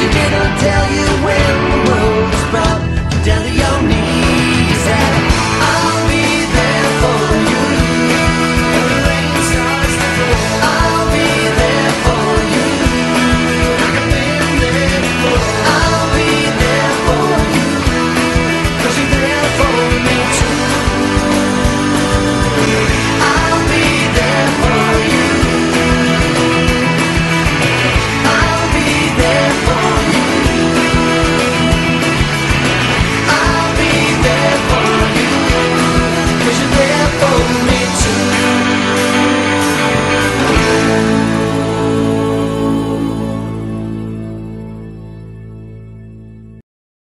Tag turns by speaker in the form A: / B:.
A: she didn't tell you